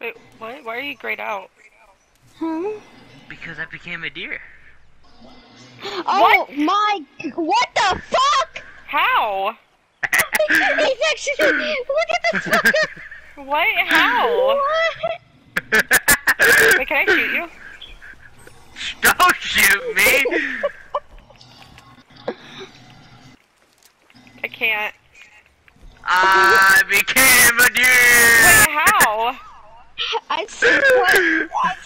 What? Why are you grayed out? Huh? Because I became a deer. Oh my! What the fuck? How? He's actually. Look at this fucker. What? How? What? Wait, can I shoot you? Don't shoot me! I can't. I became a deer! Wait, how? I see what.